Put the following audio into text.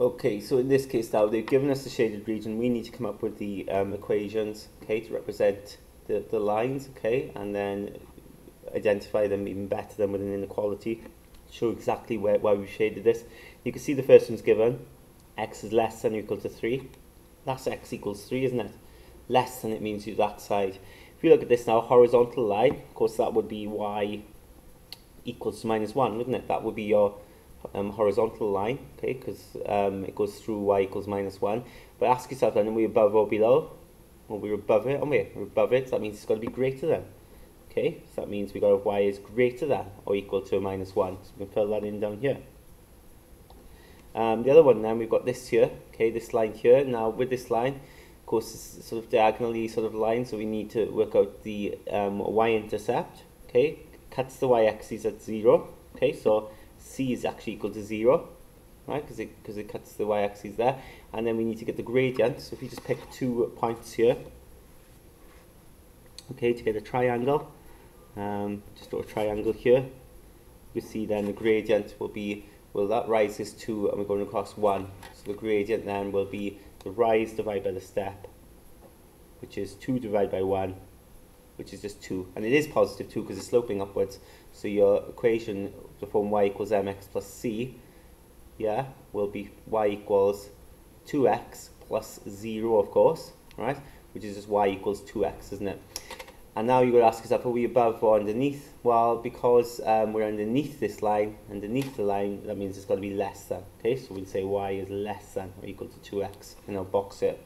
Okay, so in this case now, they've given us the shaded region. We need to come up with the um, equations, okay, to represent the, the lines, okay, and then identify them even better than with an inequality. Show exactly where, why we've shaded this. You can see the first one's given. x is less than or equal to 3. That's x equals 3, isn't it? Less than it means use that side. If you look at this now, horizontal line, of course that would be y equals minus 1, wouldn't it? That would be your um, horizontal line, okay, because um, it goes through y equals minus 1. But ask yourself then, are we above or below? Well, we're above it, aren't we? We're above it, so that means it's got to be greater than. Okay, so that means we got y is greater than or equal to minus 1. So we can fill that in down here. Um, the other one then, we've got this here, okay, this line here. Now, with this line, of course, it's sort of diagonally sort of line, so we need to work out the um, y-intercept, okay, cuts the y-axis at 0, okay, so c is actually equal to 0, right, because it, cause it cuts the y-axis there. And then we need to get the gradient, so if we just pick two points here, okay, to get a triangle, um, just draw a triangle here, you see then the gradient will be, well that rises 2 and we're going across 1. So the gradient then will be the rise divided by the step, which is 2 divided by 1, which is just 2. And it is positive 2 because it's sloping upwards. So your equation, the form y equals mx plus c, yeah, will be y equals 2x plus 0, of course, right? Which is just y equals 2x, isn't it? And now you've got to ask yourself, are we above or underneath? Well, because um, we're underneath this line, underneath the line, that means it's got to be less than. Okay, so we'll say y is less than or equal to 2x and I'll box here.